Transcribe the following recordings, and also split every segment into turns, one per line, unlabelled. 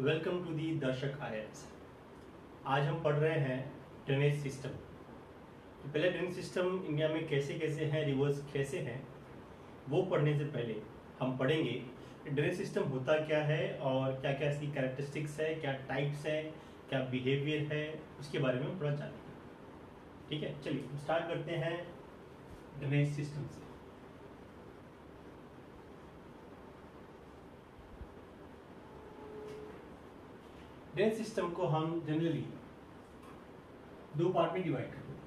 Welcome to the दर्शक आई आज हम पढ़ रहे हैं ड्रेनेज सिस्टम तो पहले ड्रेनेज सिस्टम इंडिया में कैसे कैसे हैं रिवर्स कैसे हैं, वो पढ़ने से पहले हम पढ़ेंगे ड्रेनेज सिस्टम होता क्या है और क्या क्या इसकी कैरेक्टरिस्टिक्स है, क्या टाइप्स है, क्या बिहेवियर है, उसके बारे में हम थोड़ा जानेंगे। ठीक है, चलिए स्टार्ट करते हैं ड्रेनेज सिस्टम से। ड्रेन सिस्टम को हम जनरली दो पार्ट में डिवाइड कर देते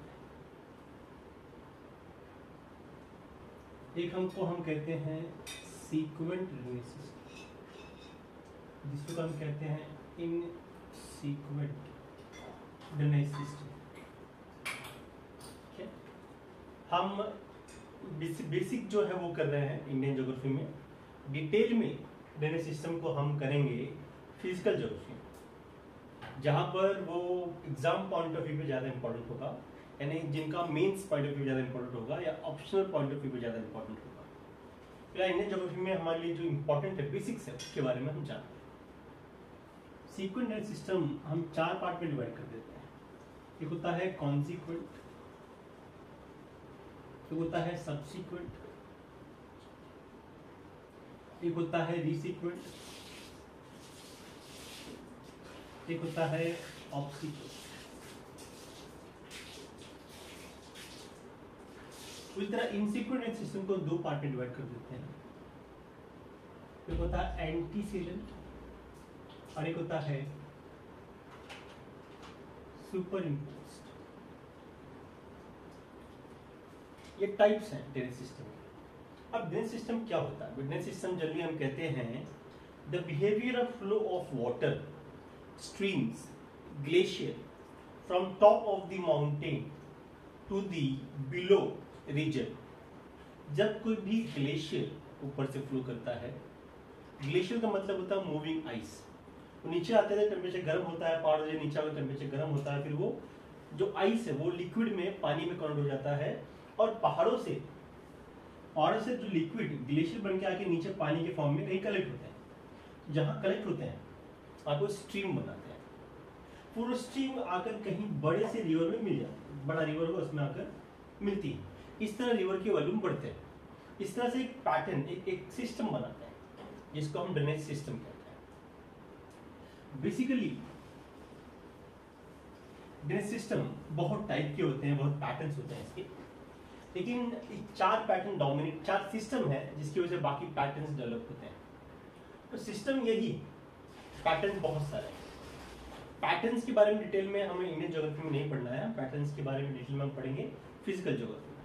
हैं। एक हमको हम कहते हैं सीक्वेंट ड्रेनेज सिस्टम जिसको हम कहते हैं इन सीक्वेंट सिस्टम हम बेसिक जो है वो कर रहे हैं इंडियन ज्योग्राफी में। डिटेल में ड्रेनेज सिस्टम को हम करेंगे फ़िज़िकल ज्योग्राफी जहाँ पर वो एग्ज़ाम पॉइंट ऑफ़ व्यू पे ज़्यादा इंपॉर्टेंट होगा, यानी जिनका मेंस पॉइंट ऑफ़ व्यू ज़्यादा इंपॉर्टेंट होगा या ऑप्शनल पॉइंट ऑफ़ व्यू पे ज़्यादा इंपॉर्टेंट होगा। फिर इंडियन जोग्राफी में हमारे लिए जो इंपॉर्टेंट है बेसिक्स है, उसके बारे में हम जानते हैं। सीक्वेंट सिस्टम हम चार पार्ट में डिवाइड कर देते हैं। एक होता है कॉन्सिक्वेंट एक होता है सबसिक्वेंट एक होता है रिसिक्वेंट एक होता है ऑप्सिकल उसी तरह इंसिक्वेंट सिस्टम को दो पार्ट में डिवाइड कर देते हैं. एक होता है एंटीसीडेंट और एक होता है सुपर इम्पोज ये टाइप्स हैं ड्रेनेज सिस्टम के. अब ड्रेनेज सिस्टम क्या होता है? ड्रेनेज सिस्टम जनरली हम कहते हैं the behaviour of flow of water streams, glacier from top of the mountain to the below region. जब कोई भी ग्लेशियर ऊपर से फ्लो करता है ग्लेशियर का मतलब होता है मूविंग आइस वो नीचे आते थे टेम्परेचर गर्म होता है पहाड़ से नीचे आकर टेम्परेचर गर्म होता है फिर वो जो आइस है वो लिक्विड में पानी में कन्वर्ट हो जाता है और पहाड़ों से पहाड़ों से जो लिक्विड ग्लेशियर बन के आके नीचे पानी के फॉर्म में कहीं कलेक्ट होते हैं। जहाँ कलेक्ट होते हैं आपको स्ट्रीम बनाते हैं पूरा स्ट्रीम आकर कहीं बड़े से रिवर में मिल जाती है। बड़ा रिवर होगा उसमें आकर मिलती है। इस तरह रिवर के वॉल्यूम बढ़ते हैं। इस तरह से एक पैटर्न एक एक सिस्टम बनाते हैं, जिसको हम ड्रेनेज सिस्टम कहते हैं। बेसिकली ड्रेनेज सिस्टम बहुत टाइप के होते हैं, बहुत पैटर्न्स होते हैं इसके। लेकिन चार पैटर्न डोमिनेट चार सिस्टम है, जिसकी वजह से बाकी पैटर्न्स डेवलप होते हैं। तो सिस्टम यही पैटर्न बहुत सारे पैटर्न्स के बारे में डिटेल में हमें इंडियन ज्योग्राफी में नहीं पढ़ना है। पैटर्न्स के बारे में डिटेल में हम पढ़ेंगे फ़िज़िकल ज्योग्राफी में।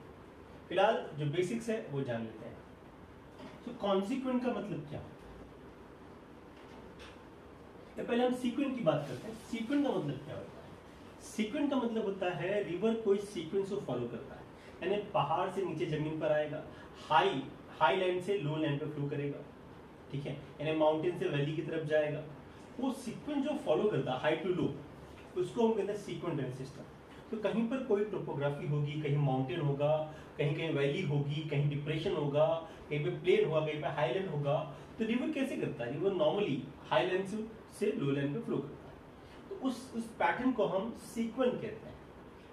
फ़िलहाल जो बेसिक्स है, वो जान लेते हैं। तो कॉन्सिक्वेंट का मतलब क्या? तो पहले हम सीक्वेंट की बात करते हैं। सीक्वेंट का मतलब क्या होता है? सीक्वेंट का मतलब होता है रिवर कोई सीक्वेंस को फॉलो करता है। यानी पहाड़ से नीचे ज़मीन पर आएगा हाई हाई लैंड से लो लैंड पर फ्लो करेगा। ठीक है? यानी माउंटेन से वैली की तरफ़ जाएगा। वो सीक्वेंस जो फॉलो करता है हाई टू लो उसको हम कहते हैं सीक्वेंट सिस्टम तो कहीं पर कोई टोपोग्राफी होगी, कहीं माउंटेन होगा, कहीं कहीं वैली होगी, कहीं डिप्रेशन होगा, कहीं पे प्लेन होगा, कहीं पे हाईलैंड होगा तो रिवर कैसे करता है? रिवर नॉर्मली हाईलैंड से लो लैंड पे फ्लो करता है. तो उस उस पैटर्न को हम सीक्वेंट कहते हैं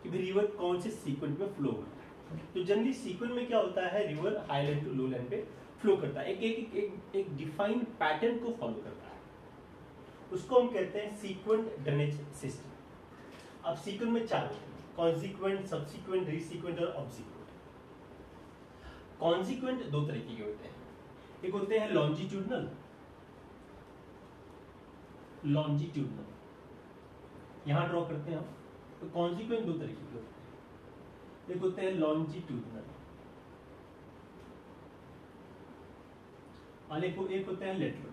कि भाई रिवर कौन से सीक्वेंट में फ्लो होता है. तो जनरली सीक्वेंट में क्या होता है? River highland to lowland पे फ्लो करता है. एक एक एक एक डिफाइंड पैटर्न को फॉलो करता है. उसको हम कहते हैं सीक्वेंट ड्रेनेज सिस्टम अब सीक्वेंट में चार कॉन्सिक्वेंट सब्सिक्वेंट रिसिक्वेंट और ऑब्सिक्वेंट कॉन्सिक्वेंट दो तरीके के होते हैं. एक होते हैं लॉन्जिट्यूडनल लॉन्जिट्यूडनल यहाँ ड्रॉ करते हैं हम. तो कॉन्सिक्वेंट दो तरीके के होते हैं. एक होते हैं लॉन्जिट्यूडनल और एक होते हैं लेटरल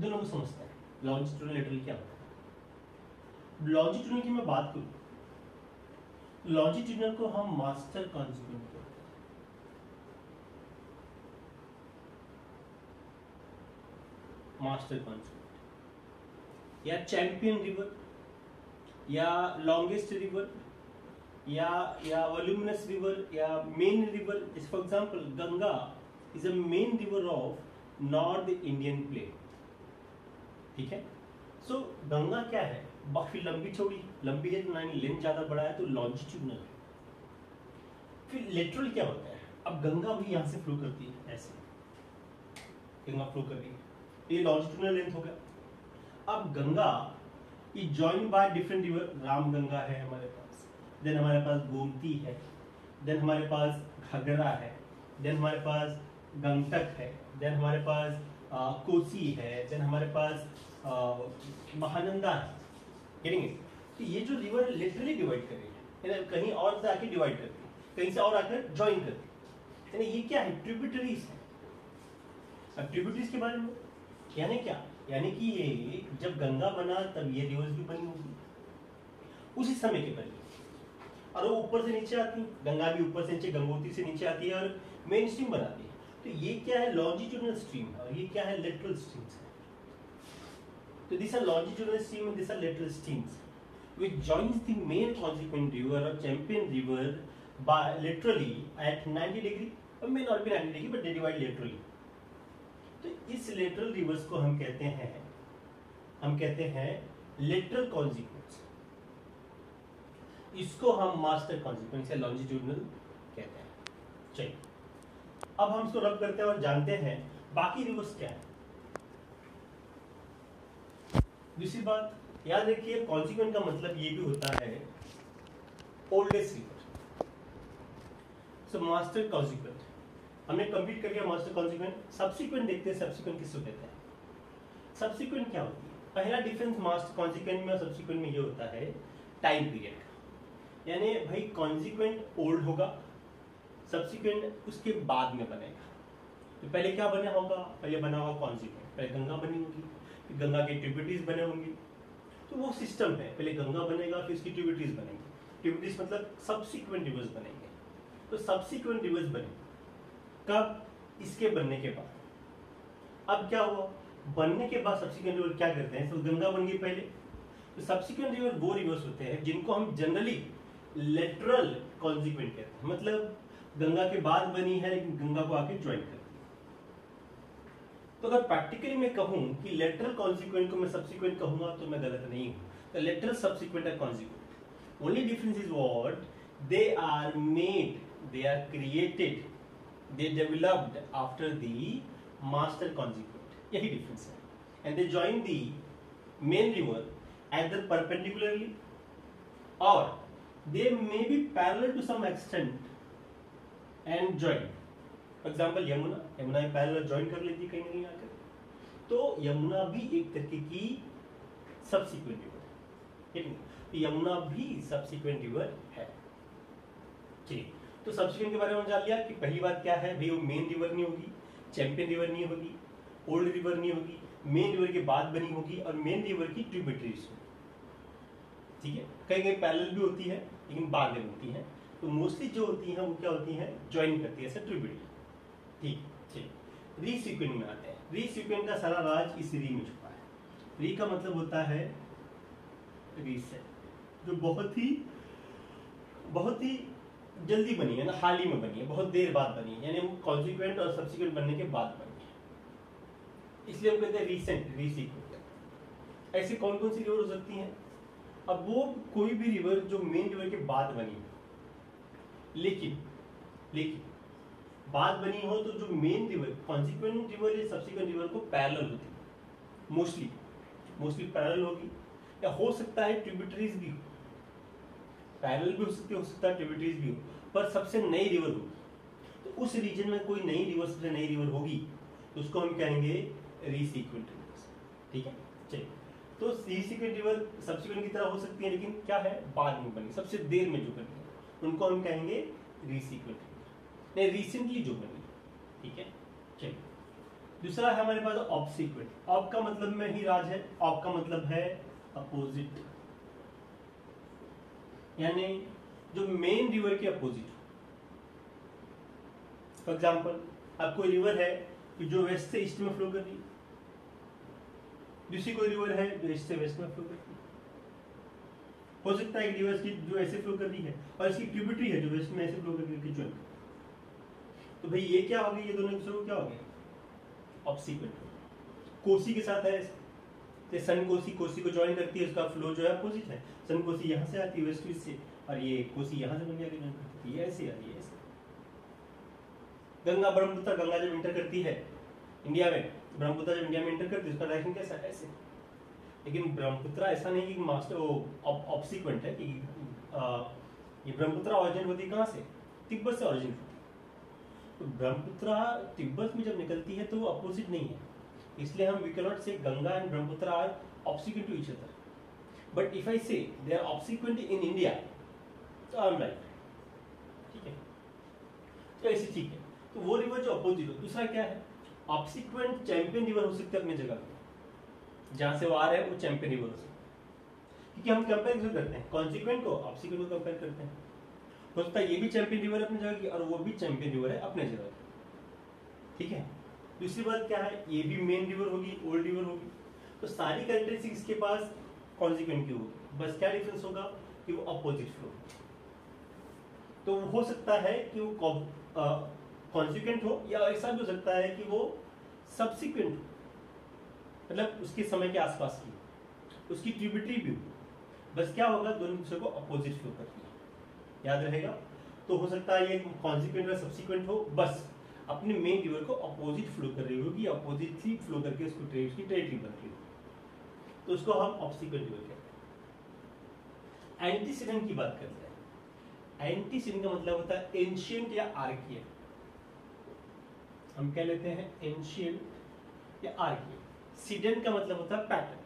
दोनों को समझते हैं लॉन्जिट्यूडनल लेटरल क्या होता है? लॉन्जिट्यूडनल की मैं बात करूँ लॉन्जिट्यूडनल को हम मास्टर कॉन्सिक्वेंट कहते हैं। मास्टर कॉन्सिक्वेंट या चैंपियन रिवर या लॉन्गेस्ट रिवर या या वॉल्यूमिनस रिवर या main river for example Ganga is a main river of north Indian plain ठीक है? सो so, गंगा क्या है? काफ़ी लंबी चौड़ी। लंबी है तो लेंथ ज़्यादा बड़ा है तो लॉन्जिट्यूडनल है। फिर लेटरल क्या होता है? अब गंगा भी यहाँ से फ्लो करती है ऐसे। गंगा फ्लो कर रही है। ये लॉन्जिट्यूडनल लेंथ हो गया अब गंगा ये join by different river Ram Ganga है हमारे पास। देन हमारे पास गोमती है। देन हमारे पास घगरा है। देन हमारे पास गंगटक है। देन हमारे पास कोसी है देन हमारे पास महानंदा है। गेटिंग तो ये जो रिवर लिटरली डिवाइड कर रही है कहीं और से आके डिवाइड कर रही है, कहीं से और आकर ज्वाइन कर रही है। ये क्या है? ट्रिब्यूटरीज है। अब ट्रिब्यूटरीज के बारे में, यानी क्या? यानी कि ये जब गंगा बना, तब ये रिवर्स भी बनी होगी। उसी समय के पहले और वो ऊपर से नीचे आती गंगा भी ऊपर से नीचे, गंगोत्री से नीचे आती है, और मेन स्ट्रीम बनाती है। तो ये क्या है लॉन्जिट्यूडनल स्ट्रीम और ये क्या है लेटरल स्ट्रीम्स तो this are longitudinal stream and this are lateral streams which joins the main consequent river or champion river by literally at 90 degree, or may not be 90 degree, but they divide laterally. तो इस lateral reverse को हम कहते हैं, हम कहते हैं lateral consequence इसको हम मास्टर कॉन्सिक्वेंस या लॉन्जिट्यूडनल कहते हैं। चलिए। अब हम इसको रब करते हैं और जानते हैं, बाकी रिवर्स क्या है। दूसरी बात, याद रखिए कॉन्सिक्वेंट का मतलब ये भी होता है oldest river so master consequent हमने कंप्लीट कर लिया मास्टर कॉन्सिक्वेंट सब्सिक्वेंट देखते हैं सब्सिक्वेंट किसको कहते हैं। सब्सिक्वेंट क्या होती है? पहला डिफरेंस मास्टर कॉन्सिक्वेंट में और सब्सिक्वेंट में ये होता है टाइम पीरियड यानी भाई कॉन्सिक्वेंट ओल्ड होगा सब्सिक्वेंट उसके बाद में बनेगा। तो पहले क्या बना होगा? पहले बना होगा कॉन्सिक्वेंट पहले गंगा बनी होगी फिर गंगा की ट्रिब्यूटरीज बने होंगी। तो वो सिस्टम है। पहले गंगा बनेगा, फिर इसकी ट्रिब्यूटरीज बनेंगी। ट्रिब्यूटरीज मतलब सब्सिक्वेंट रिवर्स बनेंगे। तो सब्सिक्वेंट रिवर्स बने। कब? इसके बनने के बाद। अब क्या हुआ? बनने के बाद सब्सिक्वेंट रिवर क्या करते हैं? तो गंगा बन गई पहले। तो सब्सिक्वेंट रिवर वो रिवर्स होते हैं जिनको हम जनरली लेटरल कॉन्सिक्वेंट कहते हैं। मतलब गंगा के बाद बनी है, लेकिन गंगा को आके ज्वाइन कर तो अगर प्रैक्टिकली मैं कहूँ कि लेटरल कॉन्सिक्वेंट को मैं सब्सिक्वेंट कहूँगा तो मैं गलत नहीं हूँ। तो लेटरल सब्सिक्वेंट है consequent only difference is what they are made they are created they developed after the master consequent यही डिफरेंस है। And they join the main river either perpendicularly, or they may be parallel to some extent and join for example Yamuna Yamuna parallel join कर लेती कहीं ना कहीं आकर। तो यमुना भी एक तरीके की सब्सिक्वेंट रिवर ठीक है? तो यमुना भी सब्सिक्वेंट रिवर है। ठीक तो सब्सिक्वेंट के बारे में जान लिया कि पहली बात क्या है? भाई, वो मेन रिवर नहीं होगी चैंपियन रिवर नहीं होगी ओल्ड रिवर नहीं होगी मेन रिवर के बाद बनी होगी और मेन रिवर की ट्रिब्यूटरीज ठीक है? कहीं कहीं पैरेलल भी होती है, लेकिन बाद में होती है। तो मोस्टली जो होती हैं, वो क्या होती हैं? ज्वाइन करती है ट्रिब्यूटरी ठीक ठीक रीसिक्वेंट में आते हैं। रीसिक्वेंट का सारा राज इस री में छुपा है। री का मतलब होता है रीसेट जो बहुत ही बहुत ही जल्दी बनी है ना, हाल ही में बनी है, बहुत देर बाद बनी है, यानी कॉन्सिक्वेंट और सब्सिक्वेंट बनने के बाद बनी है। इसलिए हम कहते हैं रीसेंट रीसिक्वेंट ऐसी कौन कौन सी रिवर हो सकती हैं? अब वो कोई भी रिवर जो मेन रिवर के बाद बनी है। लेकिन लेकिन, बात बनी हो तो जो मेन रिवर कॉन्सिक्वेंट रिवर या सब्सिक्वेंट रिवर को पैरल होती है। मोस्टली मोस्टली पैरेलल होगी। या हो सकता है ट्रिब्यूटरीज भी हो। पैरेलल भी हो सकती है सकता है ट्रिब्यूटरीज भी हो। पर सबसे नई रिवर होगी तो उस रीजन में कोई नई रिवर सबसे नई रिवर होगी तो उसको हम कहेंगे रीसीक्वेंट रिवर्स ठीक है? चलिए। तो रीसीक्वेंट रिवर सब्सिक्वेंट की तरह हो सकती है, लेकिन क्या है? बाद में बनी सबसे देर में जो बनी उनको हम कहेंगे रिसीक्वेंट नहीं रिसेंटली जो बनी, ठीक है? चलिए। दूसरा है हमारे पास ऑब्सिक्वेंट ऑप का मतलब में ही राज है ऑप का मतलब है अपोजिट यानी जो मेन रिवर के अपोजिट फॉर एग्ज़ाम्पल अब कोई रिवर है कि जो वेस्ट से ईस्ट में फ्लो कर रही दूसरी कोई रिवर है जो ईस्ट से वेस्ट में फ्लो कर रही हो सकता है कि रिवर्स की जो ऐसे फ्लो कर रही है और इसकी ट्रिब्यूटरी है जो वेस्ट में ऐसे फ्लो कर रही है तो भाई ये क्या हो गया? ये दोनों दूसरे को क्या हो गया? ऑब्सिक्वेंट कोसी के साथ है तो सन कोसी कोसी को ज्वाइन करती है, उसका फ्लो जो है अपोजिट है. सन कोसी यहाँ से आती है वेस्ट से. और ये कोसी यहाँ से गंगा ज्वाइन करती है. ऐसे आती है, ऐसे. गंगा ब्रह्मपुत्र, गंगा जब इंटर करती है इंडिया में ब्रह्मपुत्र जब इंडिया में इंटर करती है, उसका डायरेक्शन कैसा है? ऐसे. लेकिन ब्रह्मपुत्र ऐसा नहीं कि मास्टर ऑब्सिक्वेंट है कि आ, ये ब्रह्मपुत्र ऑरिजिन होती कहाँ से? तिब्बत से ऑरिजिन होती। है तो ब्रह्मपुत्र तिब्बत में जब निकलती है तो वो अपोजिट नहीं है। इसलिए हम we cannot say Ganga and Brahmaputra are obsequent to each other but if I say they are obsequent in India तो आई एम राइट ठीक है? तो ऐसे ठीक है। तो वो रिवर जो अपोजिट हो दूसरा क्या है? ऑब्सिक्वेंट चैंपियन रिवर हो सकते हैं अपनी जगह पे। जहाँ से वो आ रहे हैं, वो हो क्योंकि हम कंपेयर क्यों करते हैं कॉन्सिक्वेंट को ऑब्सिक्वेंट को कंपेयर करते हैं। हो सकता है ये भी चैंपियन रिवर है अपनी जगह की और वो भी चैंपियन रिवर है अपने जगह ठीक है? दूसरी बात क्या है? ये भी मेन रिवर होगी ओल्ड रिवर होगी। तो सारी कंट्रीज़ इसके पास कॉन्सिक्वेंट की होगी? बस क्या डिफरेंस होगा? कि वो अपोजिट फ्लो तो हो सकता है कि वो कॉन्सिक्वेंट हो या ऐसा भी हो सकता है कि वो सब्सिक्वेंट हो। मतलब उसके समय के आसपास की उसकी ट्रिब्यूटरी भी हो बस क्या होगा, दोनों दूसरे को अपोजिट फ्लो करती है। याद रहेगा? तो हो सकता है ये कॉन्सिक्वेंट या सब्सिक्वेंट हो। बस अपने मेन रिवर को अपोजिट फ्लो कर रही होगी अपोजिटली फ्लो करके उसको ट्रेड की टेरिटरी बन रही होगी तो उसको हम ऑब्सिक्वेंट रिवर कहते हैं। एंटीसीडेंट की बात करते हैं। एंटीसीडेंट का मतलब होता है एंशियंट या आर्कियन हम कह लेते हैं एंशियंट या आर्कियन सीडेंट का मतलब होता है पैटर्न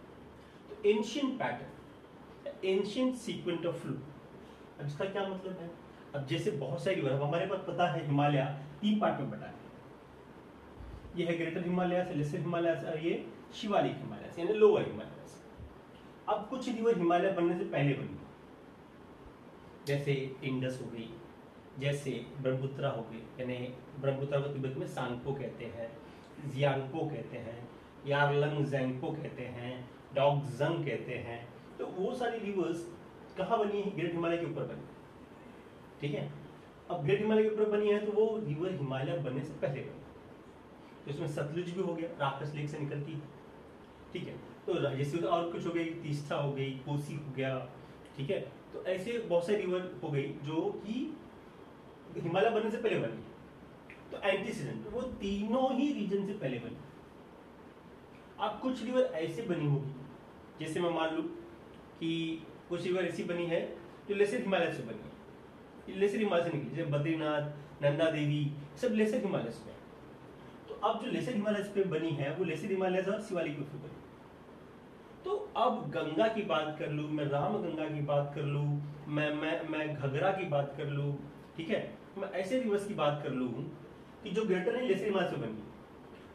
तो ancient pattern ancient sequent of flow अब इसका क्या मतलब है? अब जैसे बहुत सारी रिवर हमारे पास पता है हिमालय तीन पार्ट में बटा है. ये है ग्रेटर हिमालय से लेसर हिमालय से और ये शिवालिक हिमालय से, यानी लोअर हिमालय से. अब कुछ रिवर हिमालय बनने से पहले बनी जैसे इंडस हो गई, जैसे ब्रह्मपुत्रा हो गई, यानी ब्रह्मपुत्रा को तिब्बत में सांगपो कहते हैं जियांगपो कहते हैं यारलंग जैंगपो कहते हैं डॉगजंग कहते हैं। तो वो सारी रिवर्स कहाँ बनी है? ग्रेट हिमालय के ऊपर बनी ठीक है? अब ग्रेट हिमालय के ऊपर बनी है तो वो रिवर हिमालय बनने से पहले बनी तो इसमें सतलुज भी हो गया, राक्षस लेक से निकलती है। ठीक है? तो जैसे और कुछ हो गई, तीस्ता हो गई, कोसी हो गया। ठीक है? तो ऐसे बहुत सारी रिवर हो गई जो कि हिमालय बनने से पहले बनी तो एंटीसीडेंट वो तीनों ही रीजन से पहले बनी अब कुछ रिवर ऐसे बनी होगी, जैसे मैं मान लू कि कुछ रिवर ऐसी बनी है, जो लेसर हिमालय से बनी है लेसर हिमालय से निकली, जैसे बद्रीनाथ, नंदा देवी, सब लेसर हिमालय से तो अब जो लेसर हिमालय पे बनी है, वो लेसर हिमालय और शिवालिक पे बनी। तो अब गंगा की बात कर लू, मैं राम गंगा की बात कर लू, मैं मैं मैं घगरा की बात कर लू, ठीक है? मैं ऐसे रिवर्स की बात कर लू कि जो ग्रेटर है लेसर हिमालय से बनी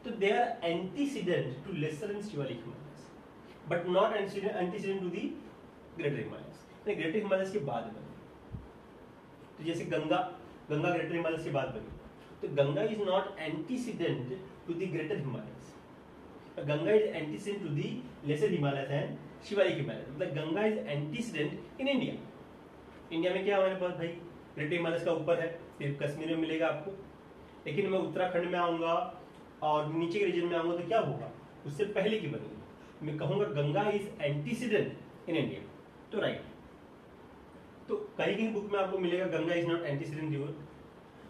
तो they are antecedent to lesser and Shivalik Himalayas but not antecedent to the greater Himalayas greater Himalayas के बाद बनी। तो जैसे गंगा गंगा ग्रेटर हिमालयस के बाद बनी। तो Ganga is not antecedent to the greater Himalayas Ganga is antecedent to the lesser Himalayas and Shivalik Himalayas मतलब Ganga is antecedent in India India में क्या हमारे पास भाई? ग्रेटर हिमालयस का ऊपर है फिर कश्मीर में मिलेगा आपको। लेकिन मैं उत्तराखंड में आऊँगा और नीचे के रीजन में आऊँगा तो क्या होगा? उससे पहले की बनेगी मैं कहूँगा Ganga is antecedent in India तो राइट तो कहीं कहीं बुक में आपको मिलेगा Ganga is not antecedent river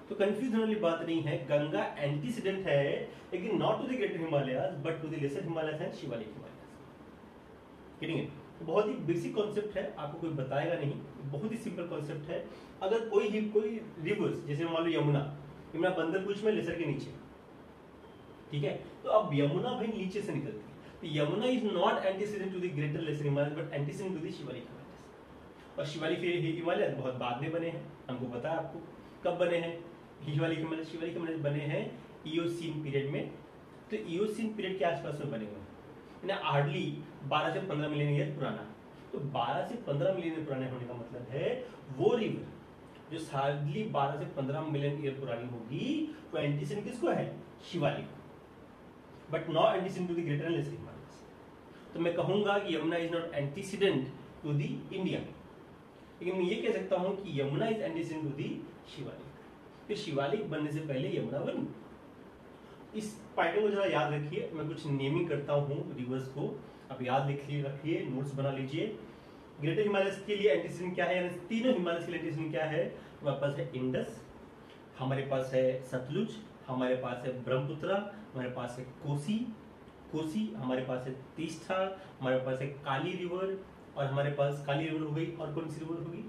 तो कंफ्यूज होने वाली बात नहीं है। गंगा एंटीसीडेंट है, लेकिन not to the greater Himalaya but to the lesser Himalaya and Shivalik Himalaya तो बहुत ही बेसिक कॉन्सेप्ट है। आपको कोई बताएगा नहीं। बहुत ही सिंपल कॉन्सेप्ट है। अगर कोई ही कोई रिवर्स जैसे मान लो यमुना। यमुना बंदर में, लेसर के नीचे। ठीक है? तो अब यमुना भाई नीचे से निकलती है। तो Yamuna is not antecedent to the greater lesser Himalaya but antecedent to the Shivalik Himalaya और शिवालिक हिमालय, बहुत बाद में बने हैं। हमको पता है आपको कब बने हैं? हिमालय हिमालय शिवालिक हिमालय बने हैं ईओसीन पीरियड में। तो ईओसीन पीरियड के आसपास में बने हुए हैं। हार्डली 12 से 15 मिलियन ईयर पुराना। तो 12 से 15 मिलियन ईयर पुराने होने का मतलब है वो रिवर जो हार्डली 12 से 15 मिलियन ईयर पुरानी होगी, वो एंटीसिन किसको है? Shivalik but not antecedent to the greater and lesser Himalayas तो मैं कहूँगा कि Yamuna is not antecedent to the India लेकिन मैं ये कह सकता हूँ कि Yamuna is antecedent to the Shivalik. फिर शिवालिक बनने से पहले यमुना बनी। इस पैटर्न को जरा याद रखिए। मैं कुछ नेमिंग करता हूँ रिवर्स को। अब याद लिखिए, रखिए नोट्स बना लीजिए। ग्रेटर हिमालय के लिए एंटीसिन क्या है? तीनों हिमालय के लिए एंटीसिन क्या है? हमारे पास है इंडस हमारे पास है सतलुज हमारे पास है ब्रह्मपुत्र हमारे पास है कोसी कोसी हमारे पास है तीस्था हमारे पास है काली रिवर और हमारे पास काली रिवर हो गई और कौन सी रिवर होगी?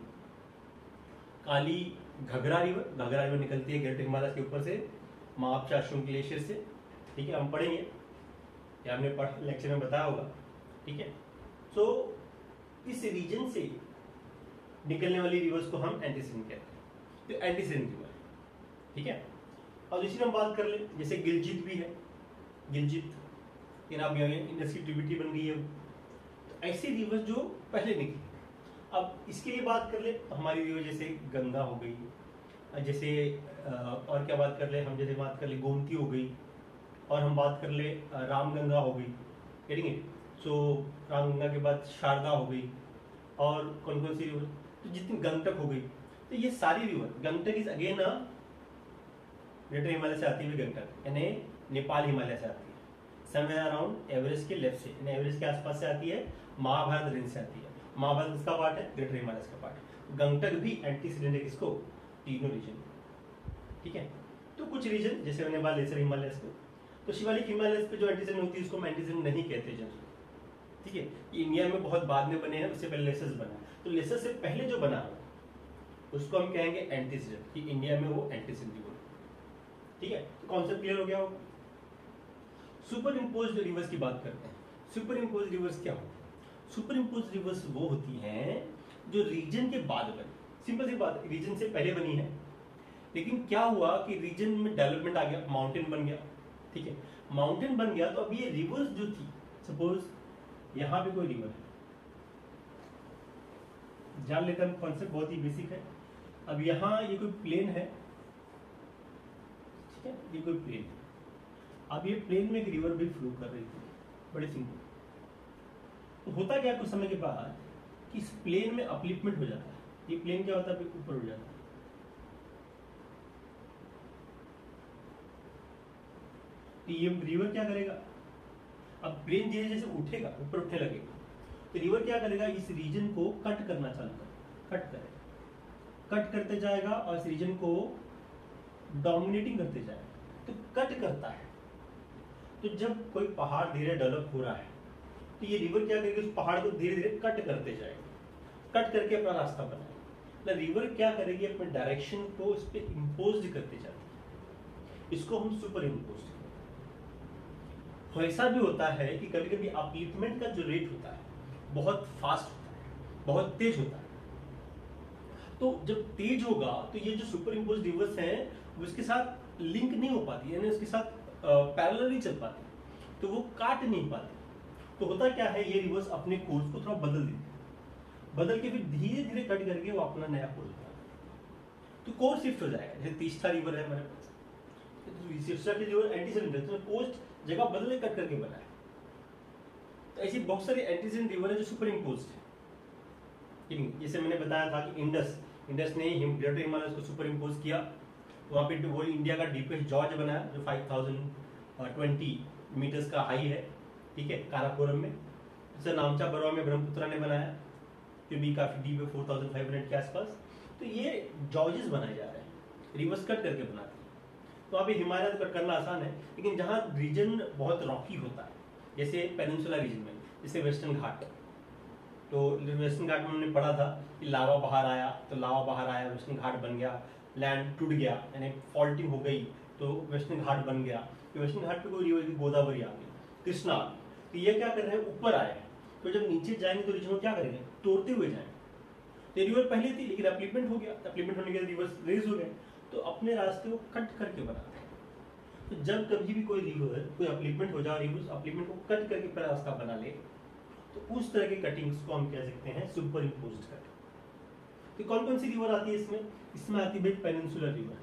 काली घगरा रिवर। घगरा रिवर निकलती है ग्रेटर हिमालय के ऊपर से मापचा ग्लेशियर से ठीक है हम पढ़ेंगे। या हमने पढ़ लेक्चर में बताया होगा। ठीक है? सो so, इस रीजन से निकलने वाली रिवर्स को हम एंटीसिन कहते हैं। तो एंटीसिन रिवर ठीक है? और दूसरी हम बात कर ले, जैसे गिलजित भी है। गिलजित इंडस की ट्रिब्यूटी बन गई है। तो ऐसे रिवर्स जो पहले निकली अब इसके लिए बात कर ले तो हमारी रिवर जैसे गंगा हो गई, जैसे और क्या बात कर ले, हम जैसे बात कर ले, गोमती हो गई, और हम बात कर ले रामगंगा हो गई। करेंगे सो रामगंगा के बाद शारदा हो गई, और कौन कौन सी रिवर तो जितनी गंगटक हो गई। तो ये सारी river Gangtok is again greater Himalaya से आती हुई गंगटक यानी नेपाल हिमालय से आती है। समय अराउंड एवरेस्ट के लेफ़्ट से, यानी एवरेस्ट के आसपास से आती है, महाभारत रेंज से आती है। महाभारत किसका पार्ट है? ग्रेटर हिमालय का पार्ट गंगटक भी एंटी सिलेंडर किसको? तीनों रीजन ठीक है? तो कुछ रीजन जैसे मैंने बात लेसर हिमालय को तो शिवालिक हिमालय पे जो एंटीजन होती है, उसको हम एंटीजन नहीं कहते जनरली ठीक है? ये इंडिया में बहुत बाद में बने हैं, उससे पहले लेसस बना तो लेसस से पहले जो बना, उसको हम कहेंगे एंटीसिजन कि इंडिया में वो एंटीसिजन ठीक है? तो कॉन्सेप्ट क्लियर हो गया हो सुपर इम्पोज रिवर्स की बात करते हैं। सुपर इम्पोज रिवर्स क्या होती है? सुपर इम्पोज रिवर्स वो होती हैं जो रीजन के बाद बनी। सिंपल सी बात रीजन से पहले बनी है। लेकिन क्या हुआ कि रीजन में डेवलपमेंट आ गया माउंटेन बन गया। ठीक है? माउंटेन बन गया तो अब ये रिवर्स जो थी सपोज़ यहाँ पे कोई रिवर है। जान लेते हैं कॉन्सेप्ट बहुत ही बेसिक है। अब यहाँ ये कोई प्लेन है ठीक ये कोई प्लेन है। अब ये प्लेन में एक रिवर भी फ्लो कर रही थी, बड़े सिंपल तो होता क्या कुछ समय के बाद कि इस प्लेन में अपलिफ्टमेंट हो जाता है। ये प्लेन क्या होता है? ऊपर उठ जाता है। तो ये रिवर क्या करेगा? अब प्लेन जैसे जैसे उठेगा, ऊपर उठने लगेगा। तो रिवर क्या करेगा? इस रीजन को कट करना चालू कर कट करेगा। कट करते जाएगा और इस रीजन को डोमिनेटिंग करते जाएगा तो कट करता है। तो जब कोई पहाड़ धीरे डेवलप हो रहा है तो ये रिवर क्या करेगी? उस पहाड़ को धीरे धीरे कट करते जाएगा। कट करके अपना रास्ता बनाएगा। रिवर क्या करेगी? अपने डायरेक्शन को इस पर इम्पोज करते जाती है। इसको हम सुपर इम्पोज तो ऐसा भी होता है कि कभी कभी अपलिफ्टमेंट का जो रेट होता है, बहुत फास्ट होता है, बहुत तेज होता है। तो जब तेज होगा तो ये जो सुपर इम्पोज रिवर्स है उसके साथ लिंक नहीं हो पाती, यानी उसके साथ पैरेलल नहीं चल पाती तो वो काट नहीं पाते। तो होता क्या है, ये रिवर्स अपने कोर्स को थोड़ा बदल देते बदल के फिर धीरे धीरे कट करके वो अपना नया कोर्स बनाते तो कोर्स शिफ्ट हो जाएगा, जैसे तीस्ता रिवर है हमारे पास। तीस्ता के जो एंटी सिलेंडर तो कोस्ट जगह बदले कट करके बनाए तो ऐसी बहुत सारी एंटीजन रिवर है जो सुपर इम्पोज है, जैसे मैंने बताया था कि इंडस इंडस ने ग्रेटर हिमालय को सुपर इम्पोज किया। वहाँ पे वो इंडिया का डीपेस्ट जॉर्ज बनाया जो फाइव थाउज़ेंड ट्वेंटी मीटर्स का हाई है, ठीक है काराकोरम में। जैसे नामचा बरवा में ब्रह्मपुत्रा ने बनाया, जो भी काफ़ी डीप है फोर थाउज़ेंड फाइव हंड्रेड के आसपास। तो ये जॉर्जेस बनाए जा रहे हैं रिवर्स कट करके बनाते हैं। तो अभी हिमालय कट करना आसान है, लेकिन जहाँ रीजन बहुत रॉकी होता है, जैसे पेनिनसुला रीजन में, जैसे वेस्टर्न घाट तो वेस्टर्न घाट में हमने पढ़ा था कि लावा बाहर आया तो लावा बाहर आया वेस्टर्न घाट बन गया लैंड टूट गया यानी फॉल्टिंग हो गई तो वेस्टर्न घाट बन गया। तो वेस्टर्न घाट पे कोई रिवर गोदावरी आ गई। कृष्णा तो ये क्या कर रहे हैं? ऊपर आए तो जब नीचे जाएँगे तो रिजन क्या करेंगे? तोड़ते हुए जाएँगे। तो रिवर पहले थी, लेकिन अप्लीमेंट हो गया। अप्लीमेंट होने के बाद रिवर्स रेज हो गए। तो अपने रास्ते को कट करके बनाते हैं। तो जब कभी भी कोई रिवर कोई अप्लीमेंट हो जाए रिवर अप्लीमेंट को कट करके अपना रास्ता बना ले तो उस तरह के कटिंग्स को हम कह सकते हैं सुपर इम्पोज कट तो कौन कौन सी रिवर आती है इसमें? इसमें आती है पेनिनसुलर रिवर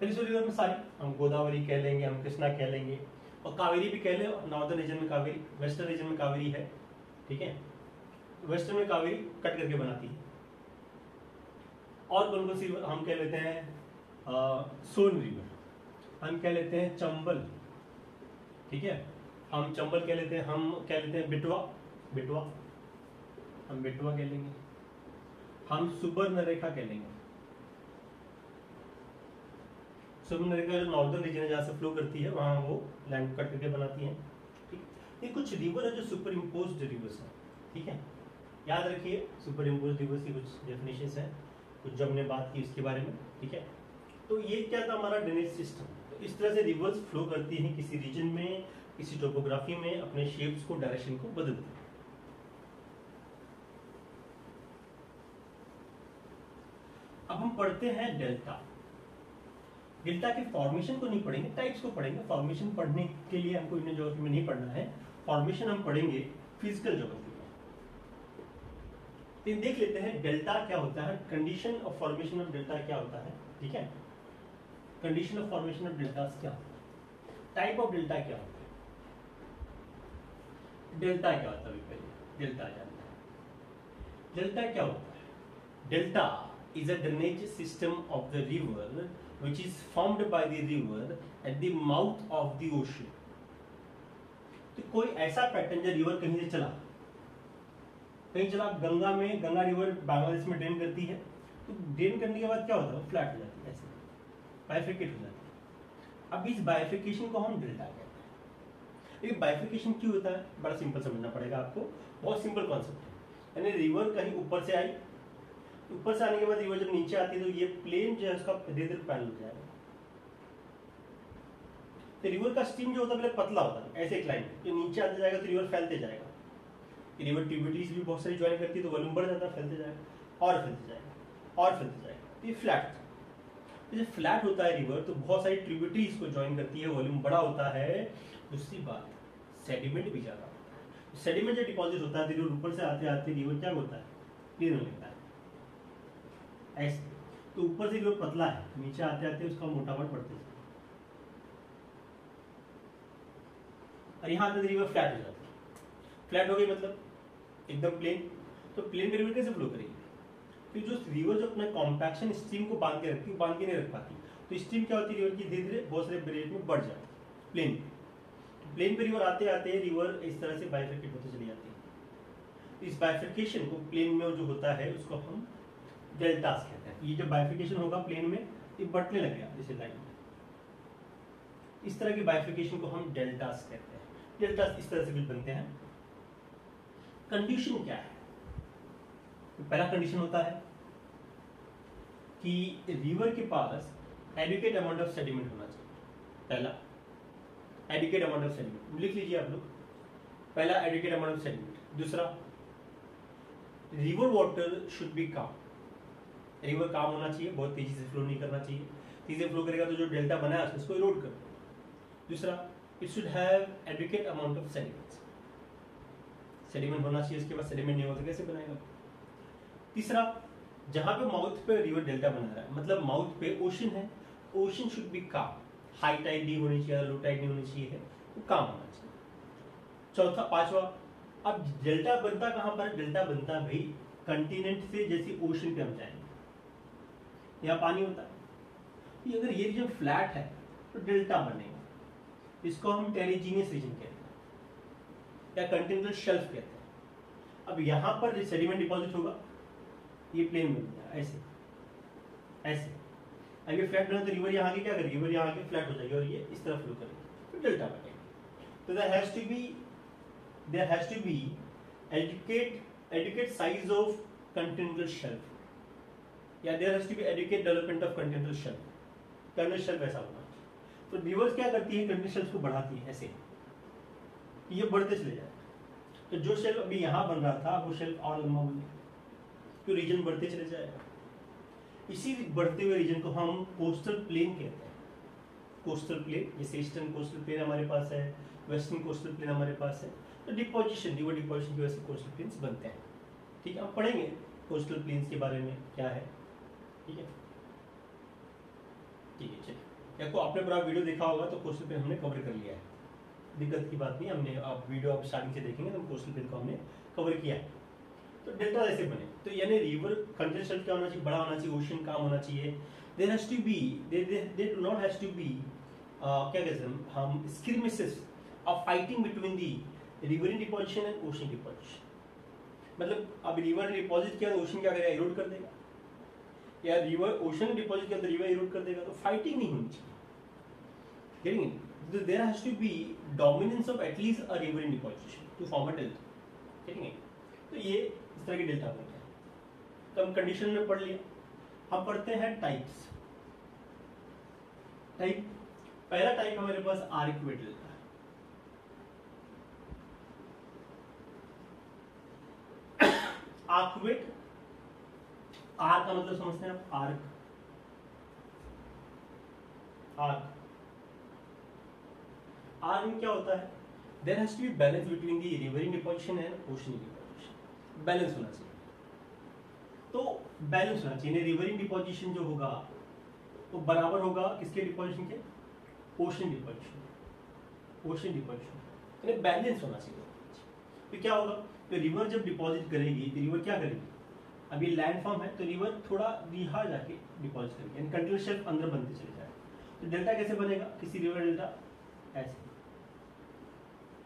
पेनिनसुलर रिवर में सारी, हम गोदावरी कह लेंगे, हम कृष्णा कह लेंगे। और कावेरी भी कह ले नॉर्दर्न रीजन में कावेरी वेस्टर्न रीजन में कावेरी है, ठीक है? वेस्टर्न में कावेरी कट करके बनाती है। और कौन कौन सी हम कह लेते हैं सोन रिवर हम कह लेते हैं चंबल, ठीक है? हम चंबल कह लेते हैं, हम कह लेते हैं बिटवा बिटवा। हम बिटवा कह लेंगे। हम सुबर्ण रेखा कह लेंगे। सुबर्ण रेखा जो नॉर्दर्न रीजन जहाँ से फ्लो करती है, वहाँ वो लैंड कट करके बनाती है। ठीक ये कुछ रिवर है जो सुपर इम्पोज रिवर्स है। ठीक है? याद रखिए सुपर इम्पोज रिवर्स की कुछ डेफिनेशन है। कुछ जब हमने बात की उसके बारे में। ठीक है? तो ये क्या था हमारा ड्रेनेज सिस्टम तो इस तरह से रिवर्स फ्लो करती हैं किसी रीजन में, किसी टोपोग्राफी में, अपने शेप्स को डायरेक्शन को बदलती है। अब हम पढ़ते हैं डेल्टा। डेल्टा के फॉर्मेशन को नहीं पढ़ेंगे टाइप्स को पढ़ेंगे। फॉर्मेशन पढ़ने के लिए हमको इंडियन ज्योग्राफी में नहीं पढ़ना है। फॉर्मेशन हम पढ़ेंगे फ़िज़िकल ज्योग्राफी में। तो देख लेते हैं डेल्टा क्या होता है condition of formation of delta क्या होता है, ठीक है? Condition of formation of delta क्या होता है? टाइप ऑफ़ डेल्टा क्या होता है? डेल्टा क्या होता है डेल्टा जानते हैं। डेल्टा क्या होता है? Delta is a drainage system of the river, which is formed by the river at the mouth of the ocean. तो कोई ऐसा पैटर्न जो रिवर कहीं से चला? कहीं चला गंगा में, गंगा रिवर बांग्लादेश में ड्रेन करती है। तो ड्रेन करने के बाद क्या होता है? फ्लैट हो जाती है, ऐसे। बाइफिकेट हो जाती है। अब इस बाइफिकेशन को हम डेल्टा कहते हैं। ये बाइफिकेशन क्यों होता है? बड़ा सिंपल समझना पड़ेगा आपको। बहुत सिंपल कॉन्सेप्ट है। यानी रिवर कहीं ऊपर से आई ऊपर से आने के बाद रिवर जब नीचे आती है तो ये प्लेन जो है उसका धीरे धीरे पैनल हो जाएगा तो रिवर का स्टीम जो होता है पतला होता है, ऐसे एक लाइन जो नीचे आते जाएगा तो रिवर फैलते जाएगा। रिवर ट्यूबिटीज भी बहुत सारी ज्वाइन करती है तो वॉल्यूम बढ़ जाता है, फैलते जाएगा, और फैलते जाएगा, और फैलते जाएगा। तो ये फ्लैट तो जब फ्लैट होता है रिवर तो बहुत सारी ट्यूबिटीज को ज्वाइन करती है वॉल्यूम बड़ा होता है। दूसरी बात सेडिमेंट भी ज़्यादा होता है। सेडिमेंट जो डिपॉजिट होता है रिवर ऊपर से आते आते रिवर क्या होता है? क्लीन हो लेता है। ऐसे। तो ऊपर से रिवर पतला है, नीचे आते आते उसका मोटापन बढ़ते और यहाँ आते रिवर फ्लैट हो जाती है। फ्लैट हो गई मतलब एकदम प्लेन तो प्लेन रिवर कैसे फ्लो करेगी? फिर जो रिवर जो अपना कॉम्पैक्शन स्ट्रीम को बाँध के रखती है बाँध के नहीं रख पाती। तो स्ट्रीम क्या होती है रिवर की? धीरे धीरे बहुत सारे ब्रेड में बढ़ जाती प्लेन प्लेन पे रिवर आते आते रिवर इस तरह से बाइफिकेट होते चली जाती है। इस बाइफिकेशन को प्लेन में जो होता है, उसको हम डेल्टास कहते हैं। ये जब बाइफिकेशन होगा प्लेन में, ये बटने लग गया जैसे लाइन में। इस तरह के बाइफिकेशन को हम डेल्टास कहते हैं। डेल्टास इस तरह से कुछ बनते हैं। कंडीशन क्या है? तो पहला कंडीशन होता है कि रिवर के पास एडिकेट अमाउंट ऑफ़ सेडिमेंट होना चाहिए। पहला एडिकेट अमाउंट ऑफ़ सेडिमेंट लिख लीजिए आप लोग। पहला एडिकेट अमाउंट ऑफ़ सेडिमेंट दूसरा river water should be calm river calm होना चाहिए, बहुत तेज़ी से फ्लो नहीं करना चाहिए। तेज़ी से फ्लो करेगा तो जो डेल्टा बना है, उसको इरोड कर। दूसरा it should have adequate amount of sediments sediment होना चाहिए उसके बाद सेडिमेंट नहीं होगा तो कैसे बनाएगा? तीसरा, जहाँ पे माउथ पे रिवर डेल्टा बना रहा है मतलब माउथ पे ओशन है ocean should be calm high tide नहीं होनी चाहिए लो टाइड नहीं होनी चाहिए, वो काम होना चाहिए। चौथा, पांचवा, अब डेल्टा बनता कहाँ पर डेल्टा बनता भाई कंटिनेंट से जैसे ओशन पे हम जाएँगे। यहाँ पानी होता है। अगर ये रीजन फ्लैट है तो डेल्टा बनेगा। इसको हम टेरिजीनियस रीजन कहते हैं, या कंटिनेंटल शेल्फ कहते हैं। अब यहाँ पर सेडिमेंट डिपॉजिट होगा, ये प्लेन बन गया ऐसे। ऐसे। अब ये फ्लैट बना तो रिवर यहाँ आगे क्या करेगी? रिवर यहाँ आगे फ्लैट हो जाएगी, और ये इस तरह फ्लो करेगी। तो डेल्टा बनेगा। तो there has to be there has to be adequate adequate size of continental shelf या there has to be adequate development of continental shelf continental shelf ऐसा होना तो रिवर्स क्या करती है? कंटिनेंटल शेल्फ को बढ़ाती है ऐसे। ये बढ़ते चले जाए तो जो शेल्फ अभी यहाँ बन रहा था, वो शेल्फ और लंबा बन गया तो रीजन बढ़ते चले जाएगा। इसी बढ़ते हुए रीजन को हम कोस्टल प्लेन कहते हैं। कोस्टल प्लेन जैसे ईस्टर्न कोस्टल प्लेन हमारे पास है वेस्टर्न कोस्टल प्लेन हमारे पास है। तो डिपोजिशन रिवर डिपोजिशन की वजह से कोस्टल प्लेन्स बनते हैं। ठीक है आप पढ़ेंगे कोस्टल प्लेन्स के बारे में क्या है। ठीक है? ठीक है, चलिए। या को आपने पूरा वीडियो देखा होगा तो कोस्टल प्लेन हमने कवर कर लिया है। दिक्कत की बात नहीं, हमने आप वीडियो आप स्टार्टिंग से देखेंगे तो कोस्टल प्लेन को हमने कवर किया है। तो डेल्टा ऐसे बने। तो यानी रिवर कंटिनेंटल क्या होना चाहिए? बड़ा होना चाहिए ओशन काम होना चाहिए। There has to be they do not has to be क्या कहते हैं हम? Skirmishes of fighting between the river deposition and ocean deposition मतलब अब रिवर डिपॉजिट किया तो ओशन क्या करेगा? इरोड कर देगा। या रिवर ओशन डिपॉजिट किया तो रिवर इरोड कर देगा तो फाइटिंग नहीं होनी चाहिए। It? There has to be dominance of at least a river in deposition to form a delta. Getting तो ये इस तरह के डेल्टा बनते हैं तो हम कंडीशन में पढ़ लिया। हम पढ़ते हैं टाइप्स टाइप पहला टाइप हमारे पास आर इक्वेट डेल्टा आर्कवेट आर का मतलब समझते हैं आप आर्क आर्क आर। में क्या होता है? There has to be balance between the riverine deposition and ocean deposition balance होना चाहिए। तो बैलेंस होना चाहिए। रिवरिंग डिपोजिशन जो होगा, वो तो बराबर होगा किसके डिपोजिशन के? ओशन डिपोजिशन ओशन डिपोजिशन यानी बैलेंस होना चाहिए। तो क्या होगा? तो रिवर जब डिपॉजिट करेगी तो रिवर क्या करेगी? अभी लैंड फॉर्म है तो रिवर थोड़ा रिहा जाके डिपॉजिट करेगी, यानी कंटिन्यूस शेल्फ अंदर बनते चले जाए तो डेल्टा कैसे बनेगा? किसी रिवर डेल्टा ऐसे।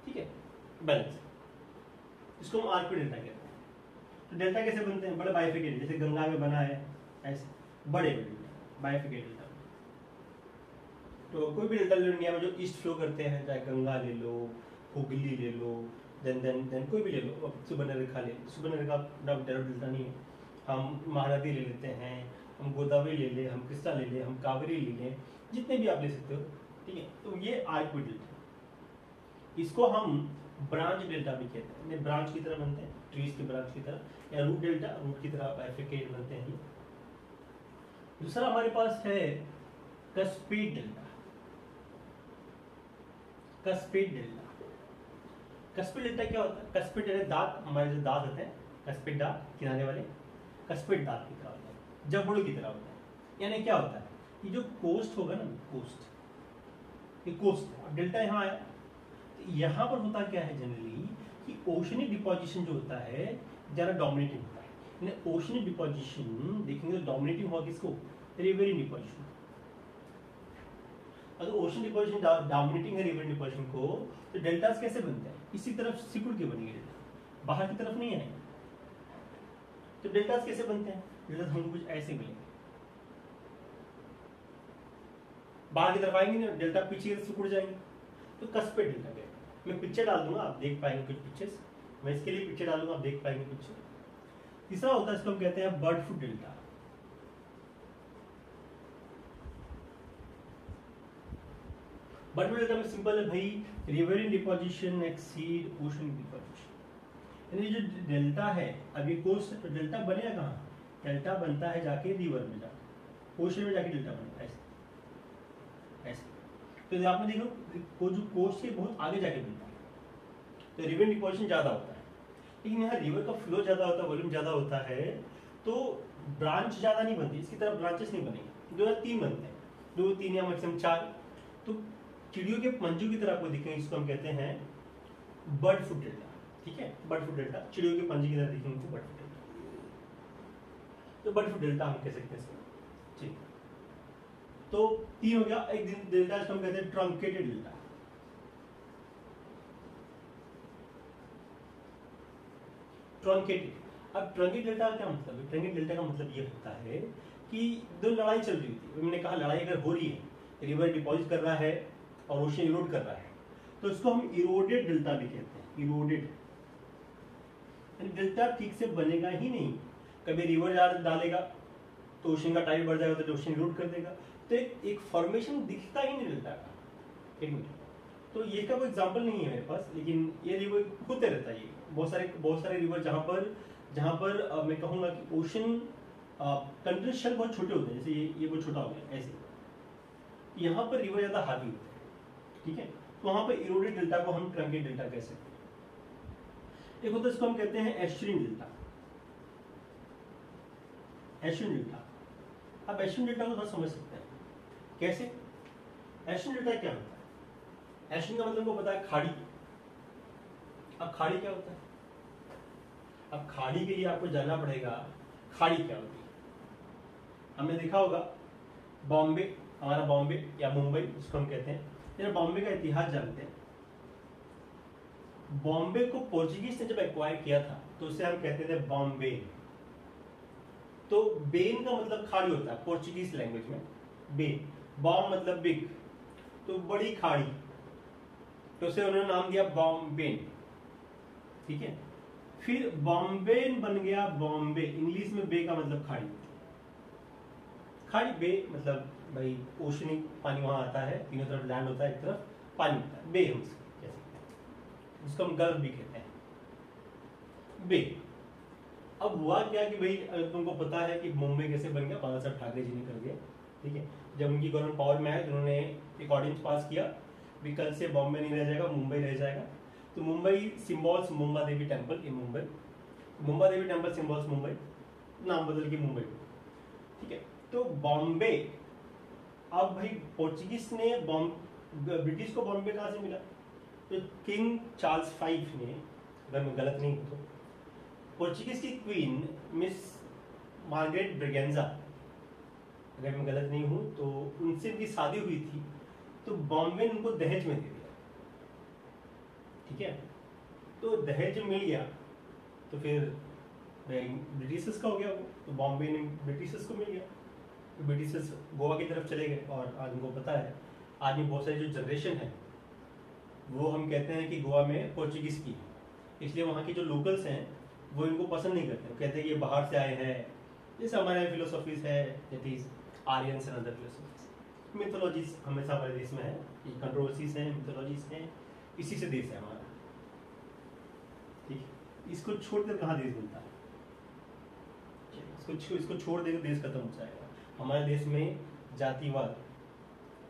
ठीक है? बैलेंस इसको हम आरपी डेल्टा कहते हैं। तो डेल्टा कैसे बनते हैं? बड़े बाइफिकेटेड जैसे गंगा में बना है, ऐसे। बड़े बड़े बाइफिकेटेड डेल्टा तो कोई भी डेल्टा लो इंडिया में जो ईस्ट फ्लो करते हैं, चाहे गंगा ले लो, हुगली ले लो देन देन देन कोई भी ले लो, अब सुबह रेखा ले। सुबह रेखा डब डेल्टा नहीं है। हम महानदी ले लेते हैं, हम गोदावरी ले लें, हम कृष्णा ले लें, हम कावेरी ले लें, जितने भी आप ले सकते हो, ठीक है? तो ये आर्क्विड डेल्टा इसको हम ब्रांच डेल्टा भी कहते हैं। ब्रांच की तरह बनते हैं, ट्रीज के ब्रांच की तरह, या रूट डेल्टा, रूट की तरह बाइफिकेट बनते हैं। दूसरा हमारे पास है cuspate delta. Cuspate delta. Cuspate delta क्या होता है? कस्पीड डेल्टा दांत, हमारे जो दांत होते हैं कस्पीड दांत किनारे वाले कस्पीड दांत की तरह होते हैं, जबड़ों की तरह होते हैं। यानी क्या होता है? ये जो कोस्ट होगा ना कोस्ट ये कोस्ट अब डेल्टा यहाँ आया। तो यहाँ पर होता क्या है जनरली कि ओशनिक डिपोजिशन जो होता है, ज़्यादा डोमिनेटिंग होता है। यानी ओशनिक डिपोजिशन देखेंगे तो डोमिनेटिंग होगा किसको? रिवेरी डिपोजिशन अगर ओशन डिपोजिशन डोमिनेटिंग है रिवेरी डिपोजिशन को तो डेल्टास कैसे बनते हैं? इसी तरफ़ सिकुड़ के बनेंगे डेल्टा बाहर की तरफ़ नहीं आएँगे। तो डेल्टास कैसे बनते हैं? डेल्टास हमको कुछ ऐसे मिलेंगे। बाहर की तरफ़ आएँगे ना डेल्टा पीछे सिकुड़ जाएँगे। तो कस्पे डेल्टा गए मैं पिक्चर डाल दूँगा, आप देख पाएँगे कुछ पिक्चर्स मैं इसके लिए पिक्चर डालूँगा, आप देख पाएँगे कुछ। तीसरा होता है, इसको हम कहते हैं bird flu delta bird flu delta में सिंपल है, भाई river deposition exceed ocean deposition यानी जो डेल्टा है, अभी कोस्ट तो डेल्टा बनेगा कहाँ? डेल्टा बनता है जाके रिवर में जाके। ओशन में जाके डेल्टा बनता है, ऐसे। ऐसे। तो आपने देखो को जो कोस्ट से बहुत आगे जाके बनता है। तो रिवर डिपोजिशन ज़्यादा होता है। लेकिन यहाँ रिवर का फ्लो ज़्यादा होता है वॉल्यूम ज़्यादा होता है तो ब्रांच ज़्यादा नहीं बनती। इसकी तरफ़ ब्रांचेस नहीं बनेंगे। दो या तीन बनते हैं। दो तीन या मैक्सिमम चार। तो चिड़ियों के मंजू की तरह आपको दिखेंगे, इसको हम कहते हैं बर्ड फुट डेल्टा ठीक है? बर्ड फुट डेल्टा चिड़ियों के पंजे की तरह दिखेंगे बर्ड फुट डेल्टा तो बर्ड फुट डेल्टा हम कह सकते हैं ठीक। तो तीन हो गया, एक दिन डेल्टा इसको हम कहते हैं ट्रंकेटेड डेल्टा ट्रंकेटेड अब ट्रंकेट डेल्टा का क्या मतलब है? ट्रंकेट डेल्टा का मतलब ये होता है कि दो लड़ाई चल रही थी मैंने कहा लड़ाई अगर हो रही है, रिवर डिपॉजिट कर रहा है और ओशन इरोड कर रहा है तो इसको हम इरोडेड डेल्टा भी कहते हैं, इरोडेड। डेल्टा ठीक से बनेगा ही नहीं। कभी रिवर डालेगा तो ओशन का टाइम बढ़ जाएगा तो ओशन इरोड कर देगा। तो एक, फॉर्मेशन दिखता ही नहीं रहता। एक मिनट तो ये का कोई एग्जांपल नहीं है मेरे पास लेकिन ये रिवर खुद रहता है ये। बहुत सारे बहुत सारे रिवर जहाँ पर जहाँ पर आ, मैं कहूँगा कि ओशन कंट्री बहुत छोटे होते हैं जैसे ये ये बहुत छोटा हो गया ऐसे। यहाँ पर रिवर ज़्यादा हावी होते हैं। ठीक है? तो वहाँ पर इरोडेड डेल्टा को हम ट्रंकेट डेल्टा कह सकते हैं। एक होता है इसको हम कहते हैं एस्ट्रीन डेल्टा। एस्ट्रीन डेल्टा। अब एस्ट्रीन डेल्टा को थोड़ा समझ सकते हैं। कैसे? एशन डेल्टा क्या होता है? एशन का मतलब को पता है खाड़ी। अब खाड़ी क्या होता है? अब खाड़ी के लिए आपको जानना पड़ेगा, खाड़ी क्या होती है। हमने देखा होगा, बॉम्बे, हमारा बॉम्बे या मुंबई, उसको हम कहते हैं। बॉम्बे का इतिहास जानते हैं। बॉम्बे को पोर्चुगीज ने जब एक्वायर किया था तो उसे हम कहते थे बॉम्बे। तो बेन का मतलब खाड़ी होता है, पोर्चुगीज लैंग्वेज में। बे बॉम मतलब बिग। तो बड़ी खाड़ी। तो उसे उन्होंने नाम दिया बॉम्बेन। ठीक है? फिर बॉम्बेन बन गया बॉम्बे। इंग्लिश में बे का मतलब खाड़ी। खाड़ी, बे मतलब भाई ओशनिक पानी वहाँ आता है, तीनों तरफ़ लैंड होता है, एक तरफ़ पानी होता है। बे हम उसको हम गर्व भी कहते हैं। बे, अब हुआ क्या कि भाई, अगर तुमको पता है कि मुंबई कैसे बन गया बाबा साहब ठाकरे जी ने कर दिया, ठीक है? जब उनकी गवर्नमेंट पावर में है तो उन्होंने एक ऑर्डिनेंस पास किया भी कल से बॉम्बे नहीं रह जाएगा, मुंबई रह जाएगा तो Mumbai symbols Mumba Devi temple in Mumbai. Mumba Devi temple symbols Mumbai, नाम बदल के मुंबई। ठीक है? तो बॉम्बे, अब भाई पोर्चुगीज ने ब्रिटिश को बॉम्बे कहाँ से मिला? तो किंग चार्ल्स फाइव ने, अगर मैं गलत नहीं हूँ तो पोर्चुगीज की क्वीन मिस मार्गरेट ब्रिगेंजा। अगर मैं गलत नहीं हूँ तो उनसे उनकी शादी हुई थी तो बॉम्बे ने उनको दहेज में दे दिया। ठीक है? तो दहेज मिल गया तो फिर ब्रिटिशर्स का हो गया वो तो बॉम्बे ने ब्रिटिशर्स को मिल गया। तो ब्रिटिशर्स गोवा की तरफ़ चले गए, और आज उनको पता है, आज में बहुत सारी जो जनरेशन है वो हम कहते हैं कि गोवा में पोर्चुगीज की। इसलिए वहाँ की जो लोकल्स हैं, वो इनको पसंद नहीं करते। कहते हैं ये बाहर से आए हैं। जैसे हमारे यहाँ फिलोसॉफीज है that is Aryans philosophies mythologies हमेशा हमारे देश में है, ये कंट्रोवर्सीज हैं मिथोलॉजीज हैं। इसी से देश है हमारा। ठीक है? इसको छोड़ छोड़कर कहाँ देश बनता है? इसको इसको छोड़ देकर देश खत्म हो जाएगा। हमारे देश में जातिवाद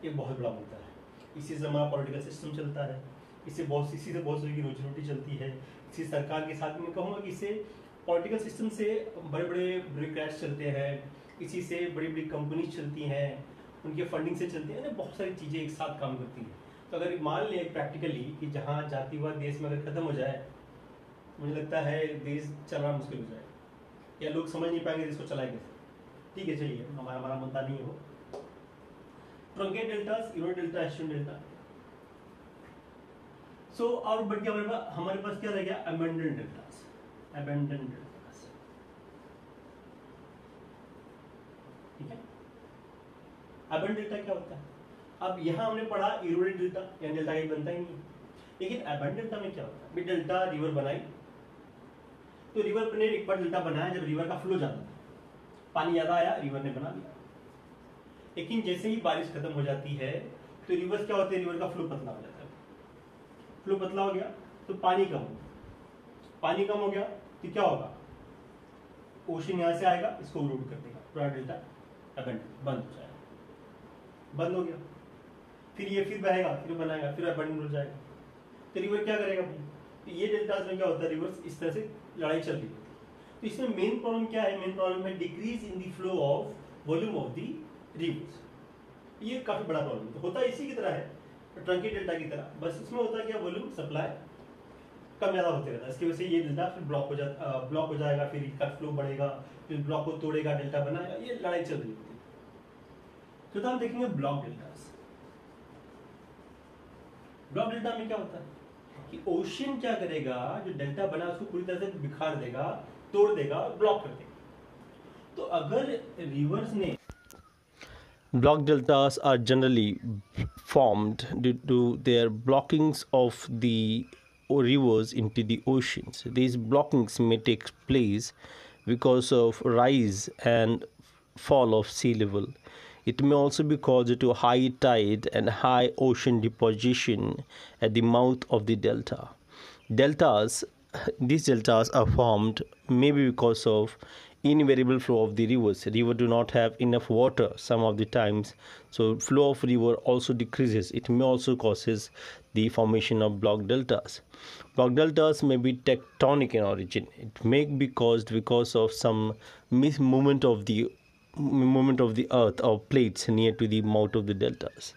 एक बहुत बड़ा मुद्दा है। इसी से हमारा पॉलिटिकल सिस्टम चलता है इससे बहुत इसी से बहुत सारी रोजी रोटी चलती है, इसी सरकार के साथ में कहूँगा कि इससे पॉलिटिकल सिस्टम से बड़े बड़े ब्यूरोक्रेट्स चलते हैं, इसी से बड़ी बड़ी कंपनीज़ चलती हैं, उनके फंडिंग से चलती हैं बहुत सारी चीज़ें एक साथ काम करती हैं। तो अगर मान लें प्रैक्टिकली कि जहाँ जातिवाद देश में अगर खत्म हो जाए, मुझे लगता है देश चलना मुश्किल हो जाए, या लोग समझ नहीं पाएँगे देश को चलाए कैसे ठीक है, चलिए, हमारा हमारा मुद्दा नहीं हो truncate deltas euro delta Asian delta so और बढ़ गया हमारे पास हमारे पास क्या रह गया? अमेंडेंट डेल्टास अमेंडेंट डेल्टास ठीक है? अबेंडेंट डेल्टा क्या होता है? अब यहाँ हमने पढ़ा इरोडेड डेल्टा या डेल्टा ये बनता ही नहीं लेकिन अबेंडेंट डेल्टा में क्या होता है? डेल्टा रिवर बनाई। तो रिवर ने एक बार डेल्टा बनाया, जब रिवर का फ्लो ज़्यादा था। पानी ज़्यादा आया रिवर ने बना दिया। लेकिन जैसे ही बारिश खत्म हो जाती है तो रिवर्स क्या होते हैं? रिवर का फ्लो पतला हो जाता है। फ्लो पतला हो गया तो पानी कम हो पानी कम हो गया तो क्या होगा? ओशन यहाँ से आएगा, इसको रूट कर देगा। पूरा डेल्टा बंद हो जाएगा। बंद हो गया। फिर ये फिर बहेगा, फिर बनाएगा, फिर अबेंड हो जाएगा। तो रिवर क्या करेगा तो ये डेल्टा में क्या होता है? रिवर्स इस तरह से लड़ाई चल रही होती है। तो इसमें मेन प्रॉब्लम क्या है? मेन प्रॉब्लम है decrease in the flow of volume of the rivers ये काफ़ी बड़ा प्रॉब्लम तो होता इसी की तरह है, ट्रंकी डेल्टा की तरह। बस इसमें होता क्या वॉल्यूम सप्लाई कम ज़्यादा होते रहता है। इसकी वजह से ये डेल्टा फिर ब्लॉक हो जाता ब्लॉक हो जाएगा, फिर इसका फ्लो बढ़ेगा, फिर ब्लॉक को तोड़ेगा, डेल्टा बनाएगा ये लड़ाई चल रही होती है। तो हम देखेंगे ब्लॉक डेल्टा ब्लॉक डेल्टा में क्या होता है? कि ओशियन क्या करेगा? जो डेल्टा बना, उसको पूरी तरह से बिखार देगा, तोड़ देगा ब्लॉक कर देगा। तो अगर रिवर्स ने
Block deltas are generally formed due to their blockings of the rivers into the oceans. These blockings may take place because of rise and fall of sea level. It may also be caused to high tide and high ocean deposition at the mouth of the delta. Deltas these deltas are formed maybe because of invariable flow of the rivers. River do not have enough water some of the times. So flow of river also decreases. It may also causes the formation of block deltas. Block deltas may be tectonic in origin. It may be caused because of some movement of the movement of the earth or plates near to the mouth of the deltas.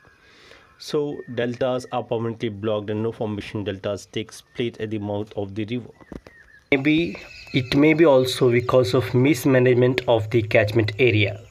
So deltas are permanently blocked and no formation deltas takes place at the mouth of the river. Maybe it may be also because of mismanagement of the catchment area.